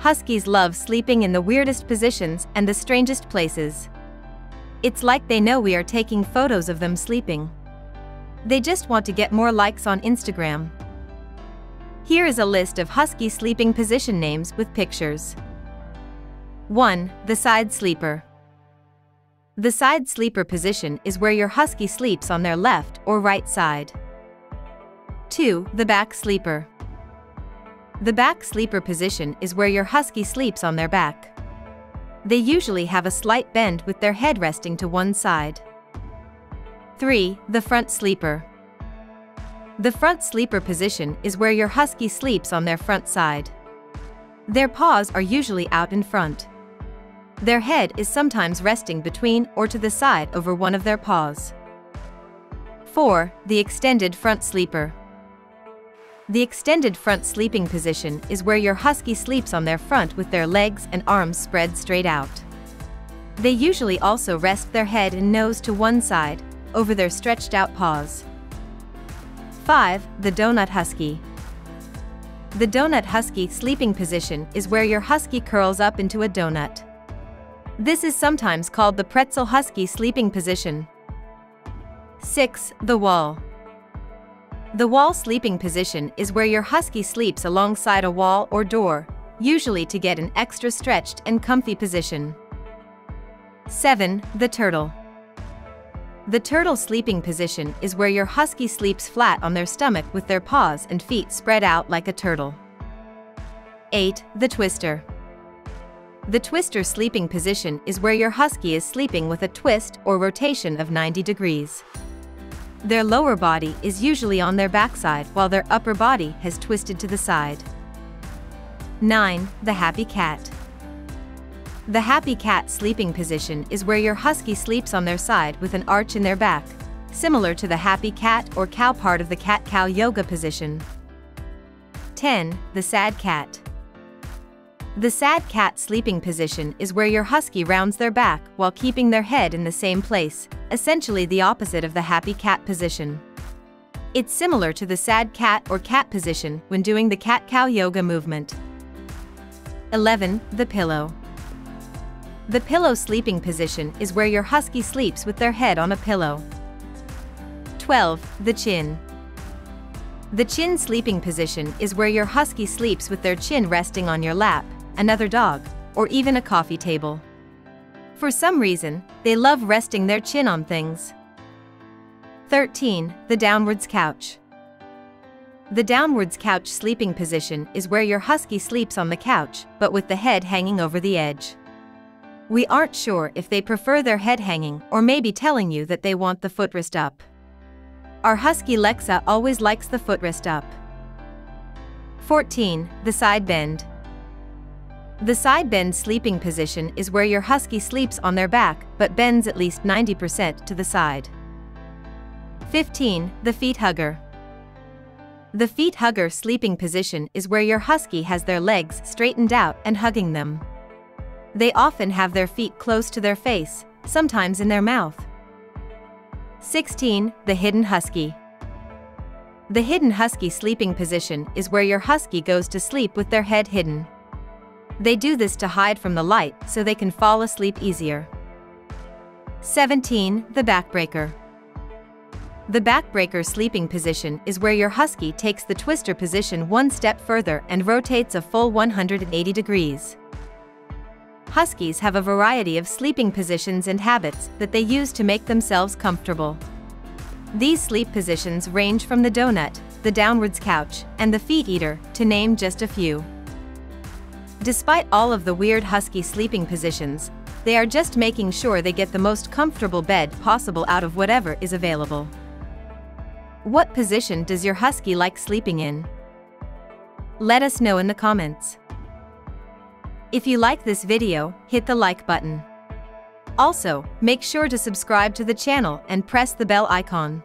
Huskies love sleeping in the weirdest positions and the strangest places. It's like they know we are taking photos of them sleeping. They just want to get more likes on Instagram. Here is a list of husky sleeping position names with pictures. 1. The side sleeper. The side sleeper position is where your husky sleeps on their left or right side. 2. The back sleeper. The back sleeper position is where your husky sleeps on their back. They usually have a slight bend with their head resting to one side. 3. The front sleeper. The front sleeper position is where your husky sleeps on their front side. Their paws are usually out in front. Their head is sometimes resting between or to the side over one of their paws. 4. The extended front sleeper. The extended front sleeping position is where your husky sleeps on their front with their legs and arms spread straight out. They usually also rest their head and nose to one side, over their stretched out paws. 5. The Donut Husky. The Donut Husky sleeping position is where your husky curls up into a donut. This is sometimes called the pretzel husky sleeping position. 6. The wall. The wall sleeping position is where your husky sleeps alongside a wall or door, usually to get an extra stretched and comfy position. 7. The turtle. The turtle sleeping position is where your husky sleeps flat on their stomach with their paws and feet spread out like a turtle. 8. The twister. The twister sleeping position is where your husky is sleeping with a twist or rotation of 90 degrees. Their lower body is usually on their backside while their upper body has twisted to the side. 9. The Happy Cat. The Happy Cat sleeping position is where your husky sleeps on their side with an arch in their back, similar to the Happy Cat or cow part of the cat-cow yoga position. 10. The Sad Cat. The sad cat sleeping position is where your husky rounds their back while keeping their head in the same place, essentially the opposite of the happy cat position. It's similar to the sad cat or cat position when doing the cat-cow yoga movement. 11. The pillow. The pillow sleeping position is where your husky sleeps with their head on a pillow. 12. The chin. The chin sleeping position is where your husky sleeps with their chin resting on your lap, another dog, or even a coffee table. For some reason, they love resting their chin on things. 13. The downwards couch. The downwards couch sleeping position is where your husky sleeps on the couch, but with the head hanging over the edge. We aren't sure if they prefer their head hanging or maybe telling you that they want the footrest up. Our husky Lexa always likes the footrest up. 14. The side bend. The side bend sleeping position is where your husky sleeps on their back but bends at least 90% to the side. 15. The feet hugger. The feet hugger sleeping position is where your husky has their legs straightened out and hugging them. They often have their feet close to their face, sometimes in their mouth. 16. The hidden husky. The hidden husky sleeping position is where your husky goes to sleep with their head hidden. They do this to hide from the light so they can fall asleep easier. 17. The backbreaker. The backbreaker sleeping position is where your husky takes the twister position one step further and rotates a full 180 degrees. Huskies have a variety of sleeping positions and habits that they use to make themselves comfortable. These sleep positions range from the donut, the downwards couch, and the feet eater, to name just a few. Despite all of the weird husky sleeping positions, they are just making sure they get the most comfortable bed possible out of whatever is available. What position does your husky like sleeping in? Let us know in the comments. If you like this video, hit the like button. Also, make sure to subscribe to the channel and press the bell icon.